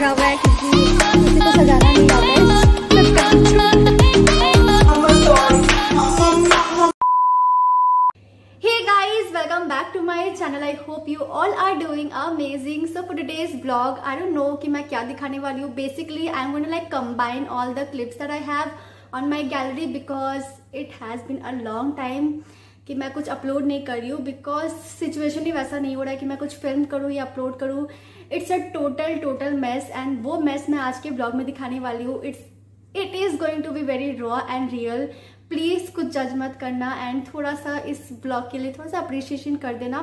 हुआ है क्योंकि किसी को सजाना नहीं आता है Hey guys, welcome back to my channel. I hope you all are doing amazing. So for today's vlog, I don't know कि मैं क्या दिखाने वाली हूँ. Basically, I'm going to like combine all the clips that I have on my gallery because it has been a long time कि मैं कुछ upload नहीं कर रही हूँ बिकॉज़ सिचुएशन ही वैसा नहीं हो रहा है कि मैं कुछ फ़िल्म करूँ या अपलोड करूँ। It's a total total mess and वो मेस मैं आज के ब्लॉग में दिखाने वाली हूँ। It's it is going to be very raw and real please कुछ जज मत करना एंड थोड़ा सा इस ब्लॉग के लिए थोड़ा सा अप्रिशिएशन कर देना।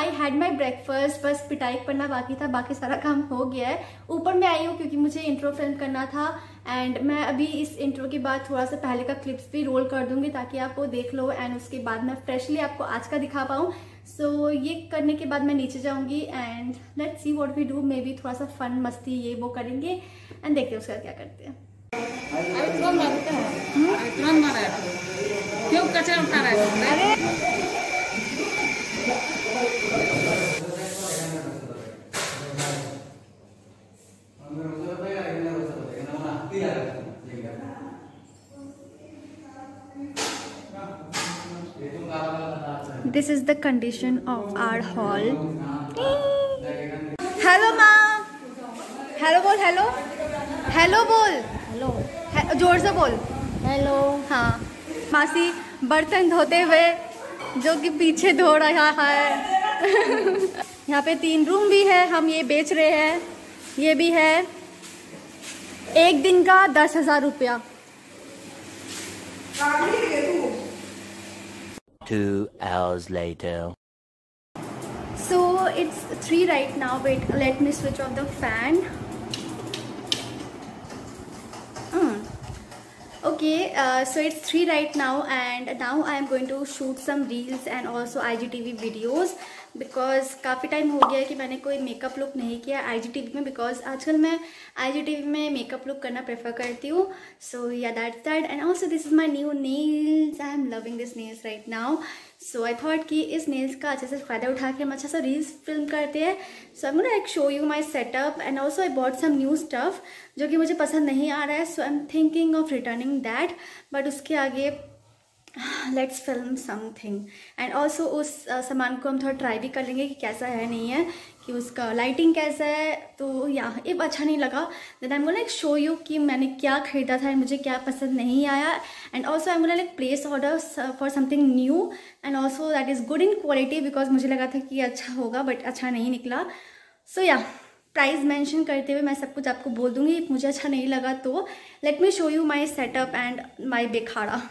आई हैड माई ब्रेकफास्ट बस पिटाई पढ़ना बाकी था, बाकी सारा काम हो गया है। ऊपर मैं आई हूँ क्योंकि मुझे इंट्रो फ़िल्म करना था। एंड मैं अभी इस इंट्रो के बाद थोड़ा सा पहले का क्लिप्स भी रोल कर दूँगी ताकि आप वो देख लो एंड उसके बाद मैं फ्रेशली आपको आज का दिखा पाऊँ। सो so, ये करने के बाद मैं नीचे जाऊँगी and let's see what we do maybe थोड़ा सा फन मस्ती ये वो करेंगे। एंड देखते हैं उसका क्या करते हैं। अरे तुरंत मारते हैं। अरे तुरंत मारा है। क्यों कचरा उठा रहा है? This is the condition of our hall. Hello माँ हेलो बोल हेलो हेलो बोल. हेलो ज़ोर से बोल. हेलो हाँ. मासी बर्तन धोते हुए जो कि पीछे धो रहा है. यहाँ पे तीन रूम भी है. हम ये बेच रहे हैं. ये भी है. एक दिन का दस हज़ार रुपया. Two hours later. So it's 3 right now. Wait, let me switch off the fan. Hmm. Okay, uh, so it's 3 right now and now I am going to shoot some reels and also IGTV videos because काफ़ी time हो गया है कि मैंने कोई makeup look नहीं किया I G T V में बिकॉज़ आजकल मैं आई जी टी वी में मेकअप लुक करना प्रेफर करती हूँ। So yeah that that and also this is my new nails I am loving this nails right now so I thought कि इस nails का अच्छे से फ़ायदा उठा के हम अच्छा सा रील्स फ़िल्म करते हैं। So I like show you my setup and also I bought some new stuff जो कि मुझे पसंद नहीं आ रहा है। So I am thinking of returning that but उसके आगे let's film something and also उस सामान को हम थोड़ा ट्राई भी कर लेंगे कि कैसा है, नहीं है, कि उसका लाइटिंग कैसा है तो या इफ़ अच्छा नहीं लगा then I am like show you कि मैंने क्या खरीदा था एंड मुझे क्या पसंद नहीं आया. And also I am like place order for something new and also that is good in quality because मुझे लगा था कि अच्छा होगा बट अच्छा नहीं निकला. सो या प्राइस मेंशन करते हुए मैं सब कुछ आपको बोल दूँगी. मुझे अच्छा नहीं लगा तो let me show you my setup and my बेखाड़ा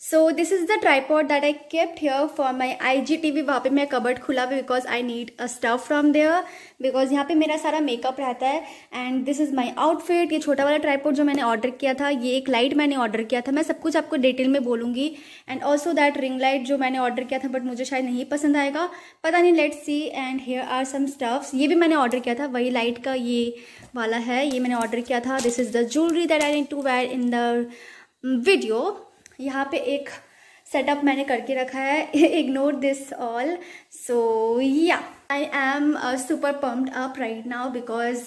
so this is the tripod that I kept here for my I G T V वहाँ पर मैं कबर्ड खुला हुआ because I need a stuff from there because यहाँ पे मेरा सारा makeup रहता है. And this is my outfit ये छोटा वाला ट्राईपॉड जो मैंने ऑर्डर किया था, ये एक लाइट मैंने ऑर्डर किया था. मैं सब कुछ आपको डिटेल में बोलूँगी. And also that ring light जो मैंने ऑर्डर किया था बट मुझे शायद नहीं पसंद आएगा. पता नहीं let see and here are some stuffs ये भी मैंने ऑर्डर किया था. वही लाइट का ये वाला है. ये मैंने ऑर्डर किया था. This is the jewellery that I need to wear in the video यहाँ पे एक सेटअप मैंने करके रखा है। Ignore this also yeah I am super pumped up right now because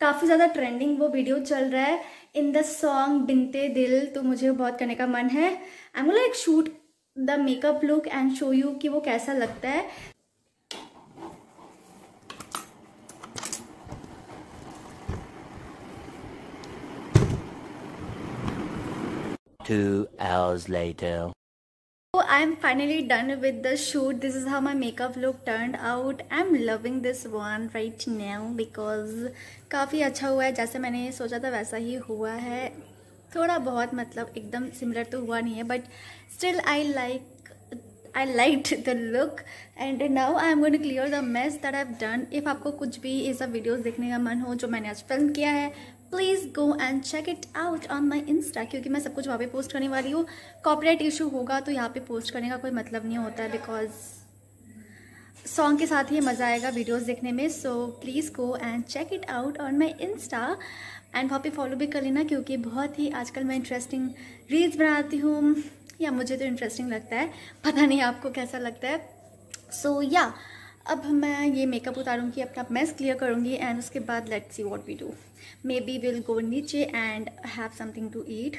काफ़ी ज़्यादा ट्रेंडिंग वो वीडियो चल रहा है। इन द सॉन्ग बिनते दिल तो मुझे बहुत करने का मन है। I am like shoot the makeup look and show you कि वो कैसा लगता है। Two hours later. So I'm finally done with the shoot. This is how my makeup look turned out. I'm loving this one right now because काफ़ी अच्छा हुआ है जैसे मैंने सोचा था वैसा ही हुआ है थोड़ा बहुत मतलब एकदम सिमिलर तो हुआ नहीं है but still I like I liked the look. And now I am going to clear the mess that I've done. If आपको कुछ भी ये सब वीडियोस देखने का मन हो जो मैंने आज फ़िल्म किया है please go and check it out on my Insta क्योंकि मैं सब कुछ वहाँ पे पोस्ट करने वाली हूँ। कॉपरेट इशू होगा तो यहाँ पे पोस्ट करने का कोई मतलब नहीं होता है बिकॉज़ सॉन्ग के साथ ही मज़ा आएगा वीडियोस देखने में। So please go and check it out on my Insta and वहाँ पे फॉलो भी कर लेना क्योंकि बहुत ही आजकल मैं इंटरेस्टिंग रील्स बनाती हूँ। या मुझे तो इंटरेस्टिंग लगता है। पता नहीं आपको कैसा लगता है। सो so, या yeah, अब मैं ये मेकअप उतारूँगी अपना मेस क्लियर करूँगी एंड उसके बाद let's see what we do maybe will go नीचे and have something to eat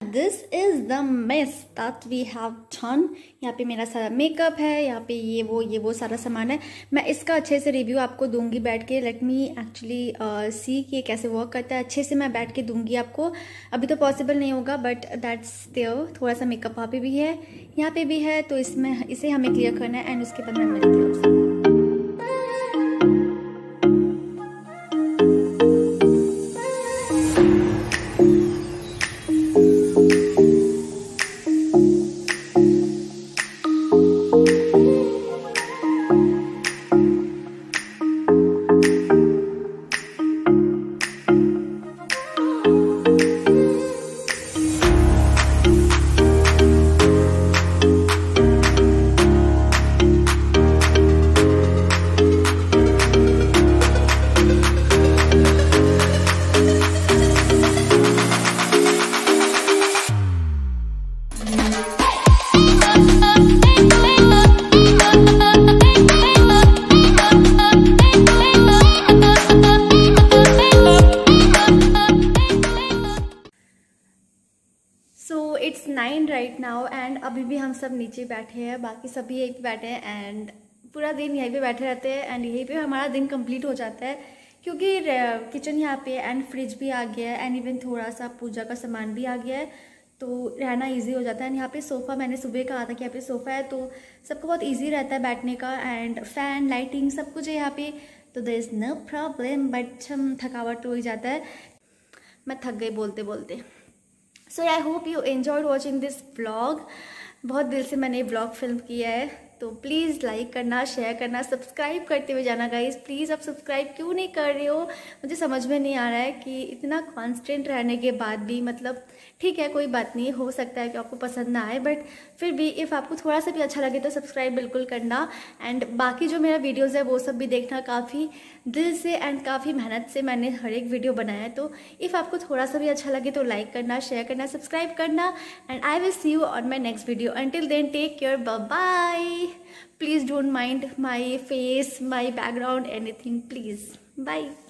this is the mess that we have done यहाँ पे मेरा सारा मेकअप है, यहाँ पे ये वो ये वो सारा सामान है। मैं इसका अच्छे से रिव्यू आपको दूँगी बैठ के। लेट मी एक्चुअली सी कि ये कैसे वर्क करता है। अच्छे से मैं बैठ के दूँगी आपको। अभी तो पॉसिबल नहीं होगा बट दैट्स देयर थोड़ा सा मेकअप वहाँ पे भी है, यहाँ पे भी है तो इसमें, इसे हमें क्लियर करना है एंड उसके बाद मैं मिलती हूँ नाइन राइट नाउ एंड अभी भी हम सब नीचे बैठे हैं, बाकी सभी यहीं पे बैठे हैं एंड पूरा दिन यहीं पे बैठे रहते हैं एंड यहीं पे हमारा दिन कंप्लीट हो जाता है क्योंकि किचन यहाँ पे एंड फ्रिज भी आ गया है एंड इवन थोड़ा सा पूजा का सामान भी आ गया है तो रहना इजी हो जाता है एंड यहाँ पे सोफ़ा मैंने सुबह कहा था कि यहाँ पे सोफ़ा है तो सबको बहुत इजी रहता है बैठने का एंड फ़ैन लाइटिंग सब कुछ है यहाँ पे तो there is no problem but हम थकावट हो ही जाता है। मैं थक गई बोलते बोलते so I hope you enjoyed watching this blog बहुत दिल से मैंने ये ब्लॉग फ़िल्म किया है। तो प्लीज़ लाइक करना शेयर करना सब्सक्राइब करते हुए जाना गाइज़ प्लीज़ आप सब्सक्राइब क्यों नहीं कर रहे हो? मुझे समझ में नहीं आ रहा है कि इतना कॉन्स्टेंट रहने के बाद भी मतलब ठीक है, कोई बात नहीं, हो सकता है कि आपको पसंद ना आए बट फिर भी इफ़ आपको थोड़ा सा भी अच्छा लगे तो सब्सक्राइब बिल्कुल करना. एंड बाकी जो मेरा वीडियोज़ है, वो सब भी देखना काफ़ी दिल से एंड काफ़ी मेहनत से मैंने हर एक वीडियो बनाया है. तो इफ़ आपको थोड़ा सा भी अच्छा लगे तो लाइक करना शेयर करना सब्सक्राइब करना. And I will see you on my next video until then take care bye please don't mind my face my background anything please. Bye